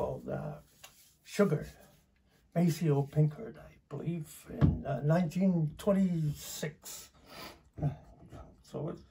called uh, Sugar, Maceo Pinkard, I believe, in uh, 1926. So it's...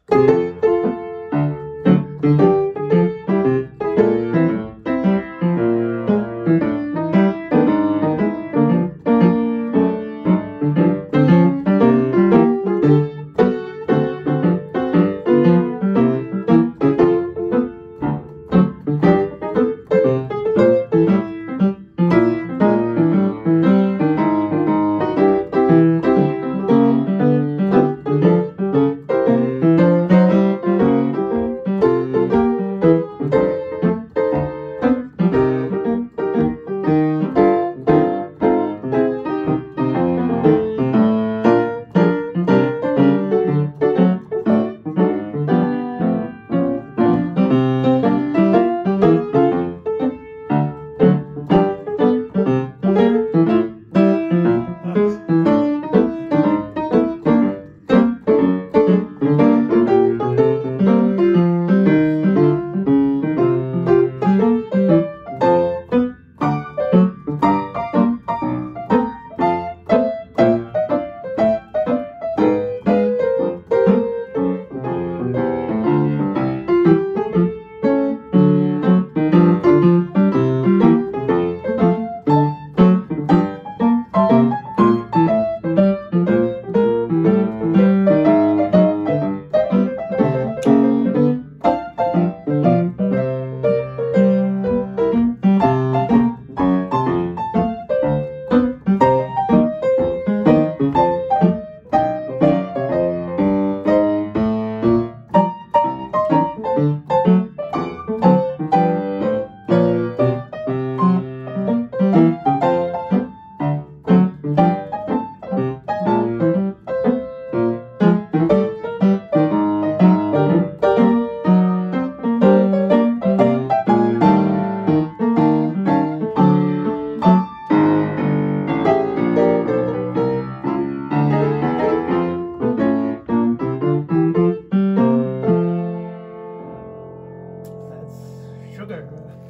对。